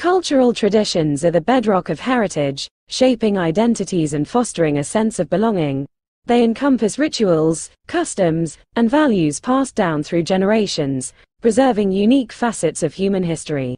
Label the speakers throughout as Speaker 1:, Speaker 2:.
Speaker 1: Cultural traditions are the bedrock of heritage, shaping identities and fostering a sense of belonging. They encompass rituals, customs, and values passed down through generations, preserving unique facets of human history.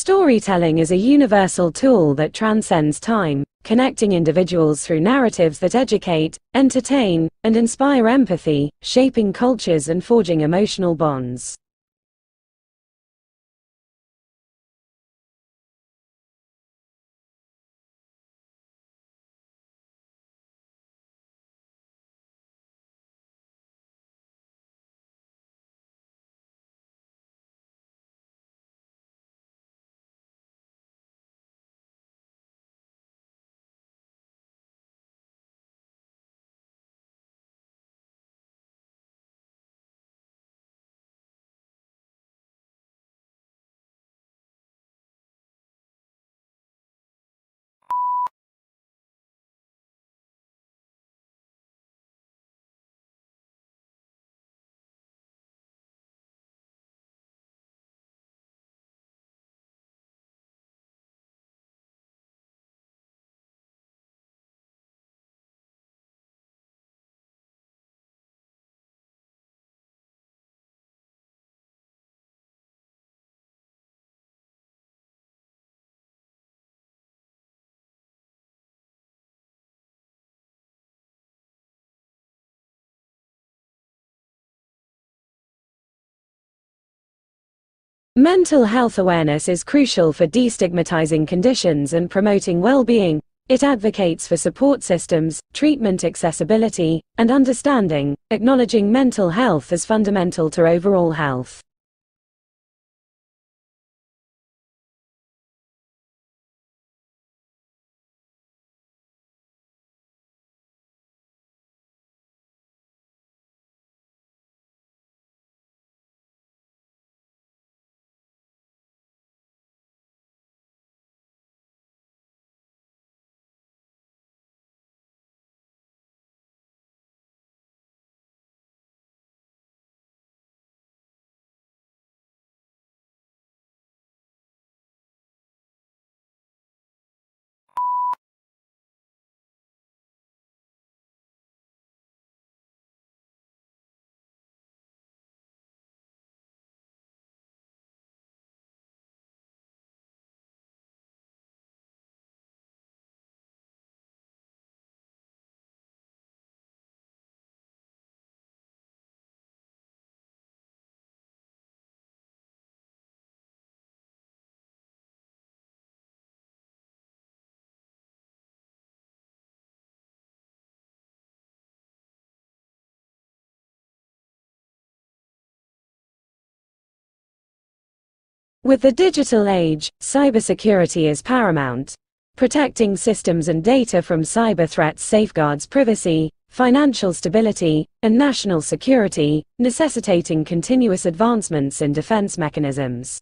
Speaker 1: Storytelling is a universal tool that transcends time, connecting individuals through narratives that educate, entertain, and inspire empathy, shaping cultures and forging emotional bonds. Mental health awareness is crucial for destigmatizing conditions and promoting well-being. It advocates for support systems, treatment accessibility, and understanding, acknowledging mental health as fundamental to overall health. With the digital age, cybersecurity is paramount. Protecting systems and data from cyber threats safeguards privacy, financial stability, and national security, necessitating continuous advancements in defense mechanisms.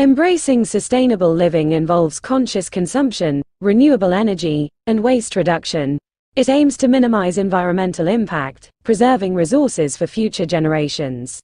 Speaker 1: Embracing sustainable living involves conscious consumption, renewable energy, and waste reduction. It aims to minimize environmental impact, preserving resources for future generations.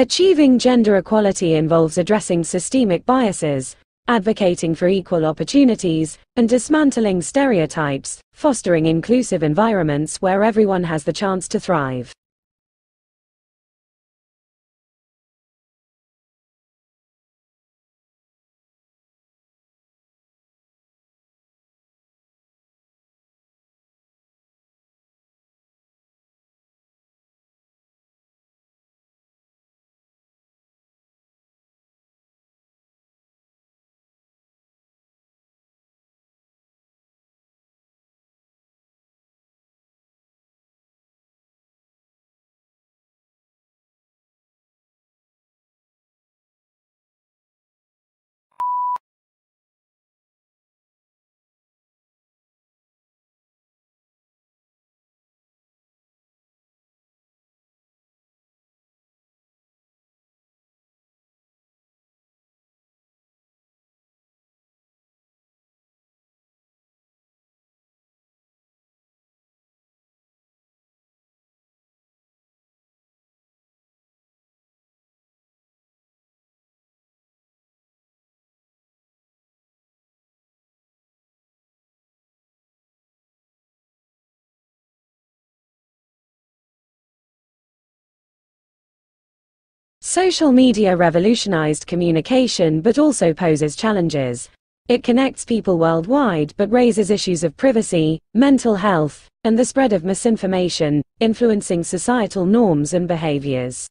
Speaker 1: Achieving gender equality involves addressing systemic biases, advocating for equal opportunities, and dismantling stereotypes, fostering inclusive environments where everyone has the chance to thrive. Social media revolutionized communication but also poses challenges. It connects people worldwide but raises issues of privacy, mental health, and the spread of misinformation, influencing societal norms and behaviors.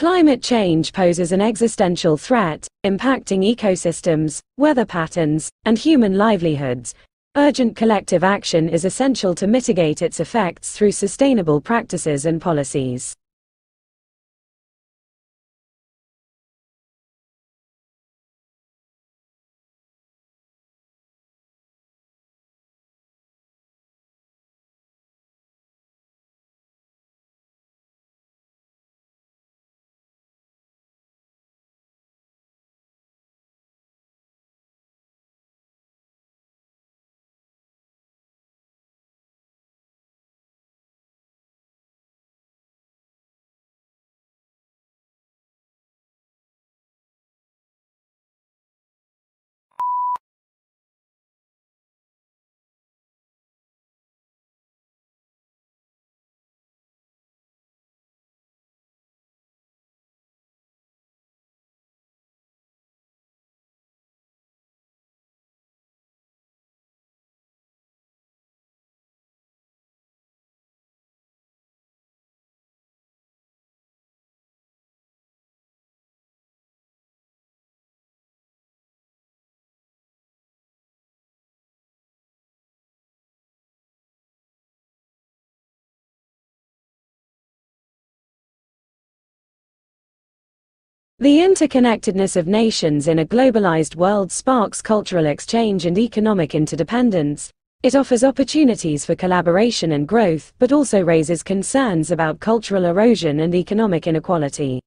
Speaker 1: Climate change poses an existential threat, impacting ecosystems, weather patterns, and human livelihoods. Urgent collective action is essential to mitigate its effects through sustainable practices and policies. The interconnectedness of nations in a globalized world sparks cultural exchange and economic interdependence. It offers opportunities for collaboration and growth, but also raises concerns about cultural erosion and economic inequality.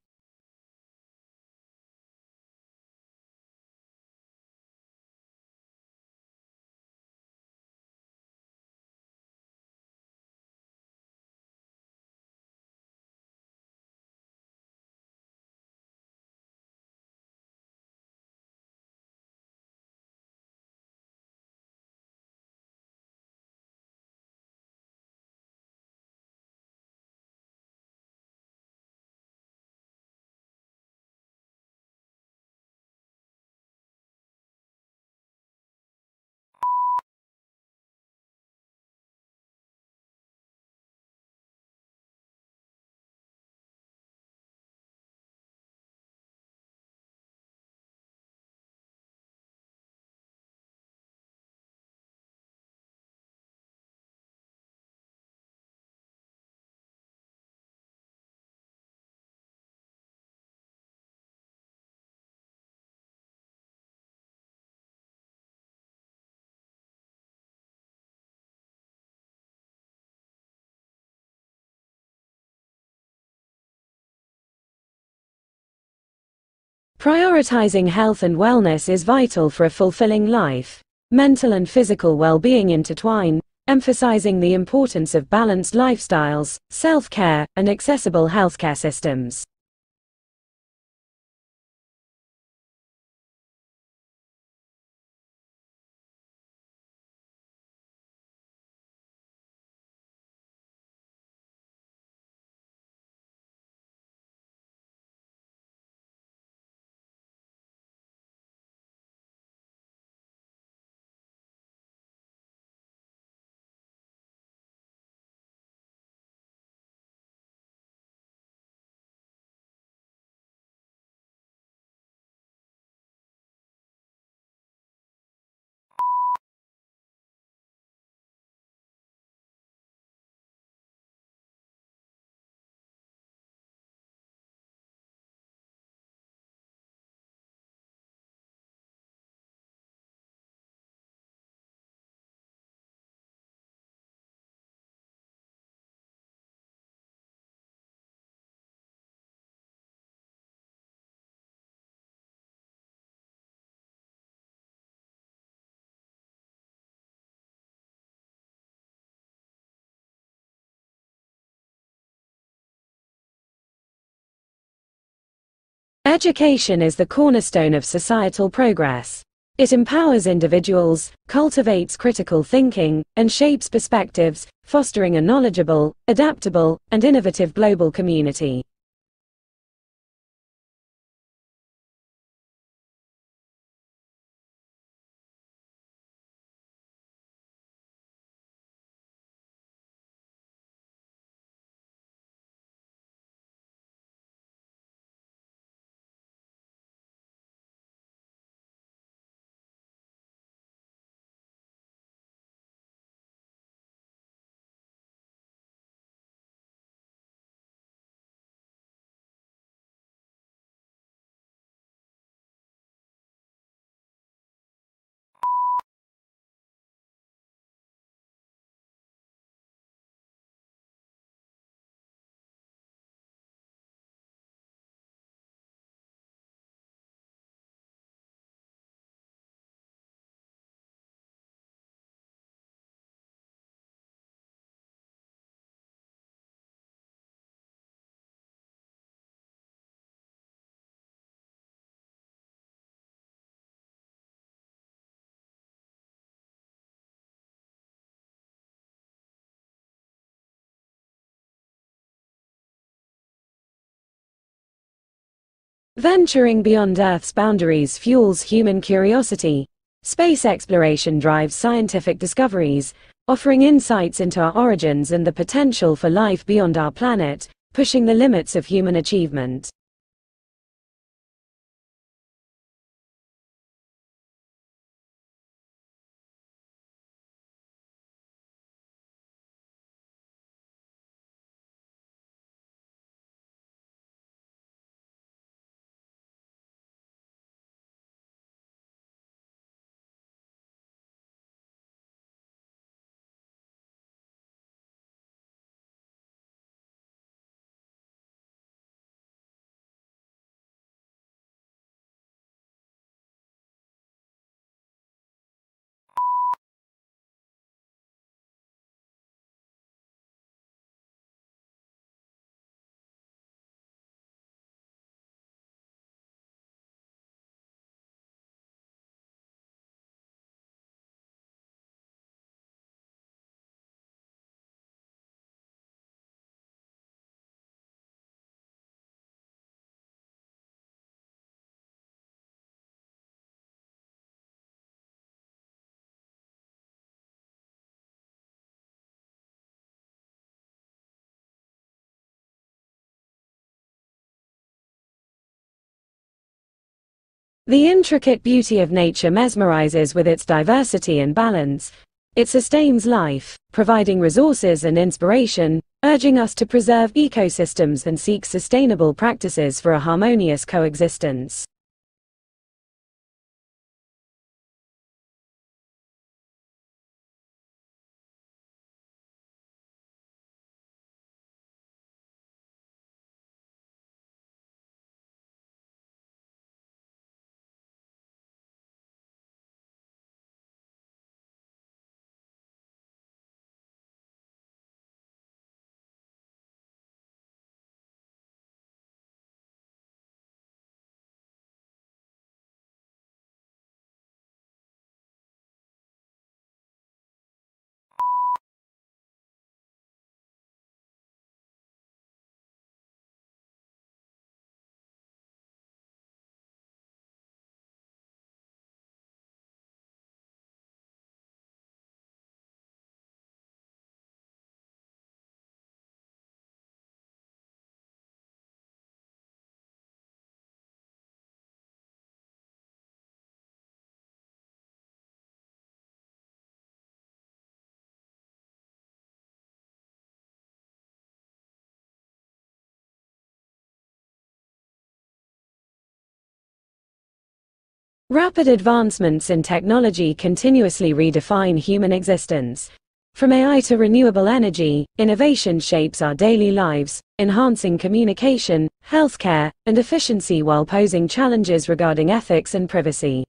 Speaker 1: Prioritizing health and wellness is vital for a fulfilling life. Mental and physical well-being intertwine, emphasizing the importance of balanced lifestyles, self-care, and accessible healthcare systems. Education is the cornerstone of societal progress. It empowers individuals, cultivates critical thinking, and shapes perspectives, fostering a knowledgeable, adaptable, and innovative global community. Venturing beyond Earth's boundaries fuels human curiosity. Space exploration drives scientific discoveries, offering insights into our origins and the potential for life beyond our planet, pushing the limits of human achievement. The intricate beauty of nature mesmerizes with its diversity and balance. It sustains life, providing resources and inspiration, urging us to preserve ecosystems and seek sustainable practices for a harmonious coexistence. Rapid advancements in technology continuously redefine human existence. From AI to renewable energy, innovation shapes our daily lives, enhancing communication, healthcare, and efficiency while posing challenges regarding ethics and privacy.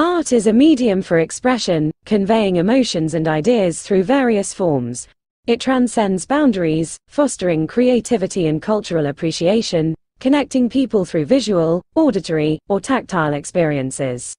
Speaker 1: Art is a medium for expression, conveying emotions and ideas through various forms. It transcends boundaries, fostering creativity and cultural appreciation, connecting people through visual, auditory, or tactile experiences.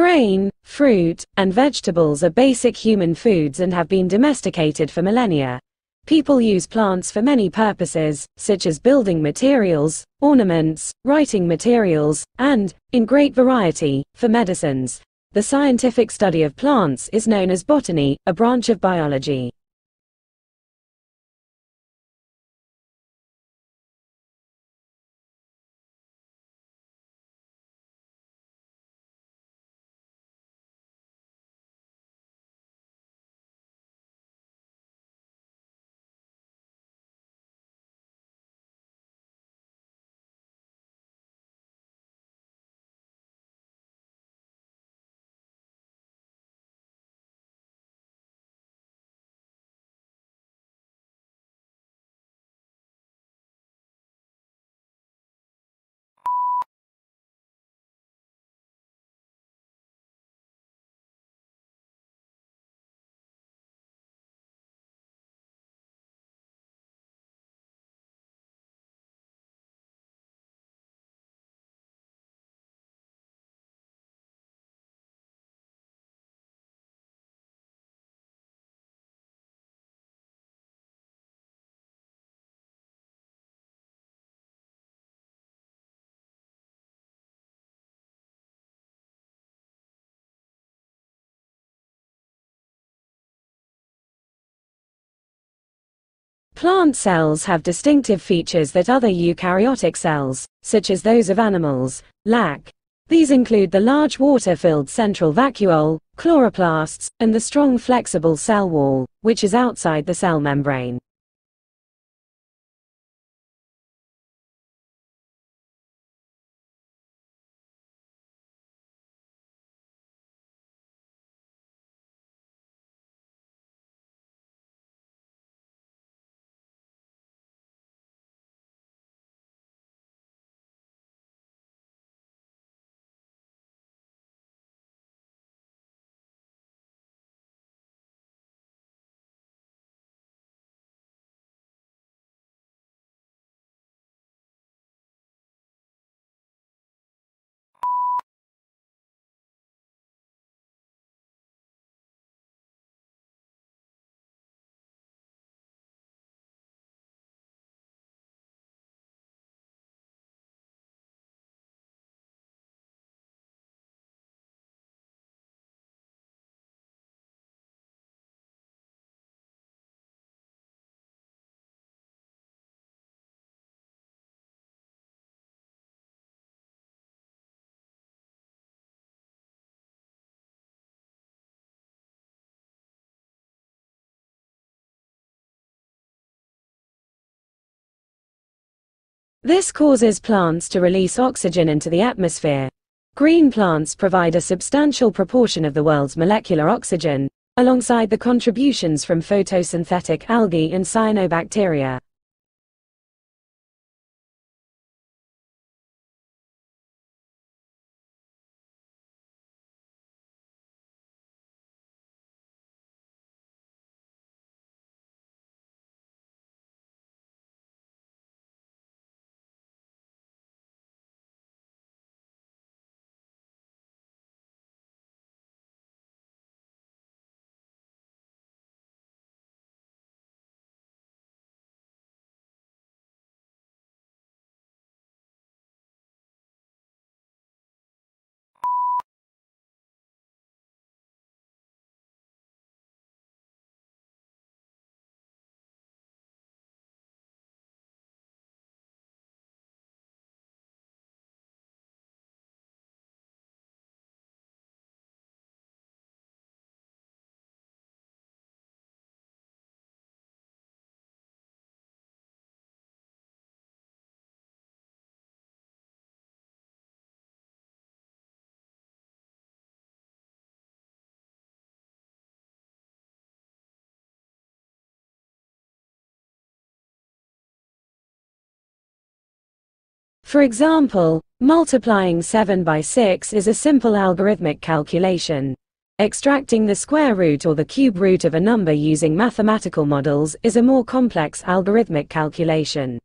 Speaker 1: Grain, fruit, and vegetables are basic human foods and have been domesticated for millennia. People use plants for many purposes, such as building materials, ornaments, writing materials, and, in great variety, for medicines. The scientific study of plants is known as botany, a branch of biology. Plant cells have distinctive features that other eukaryotic cells, such as those of animals, lack. These include the large water-filled central vacuole, chloroplasts, and the strong flexible cell wall, which is outside the cell membrane. This causes plants to release oxygen into the atmosphere. Green plants provide a substantial proportion of the world's molecular oxygen, alongside the contributions from photosynthetic algae and cyanobacteria. For example, multiplying 7 by 6 is a simple algorithmic calculation. Extracting the square root or the cube root of a number using mathematical models is a more complex algorithmic calculation.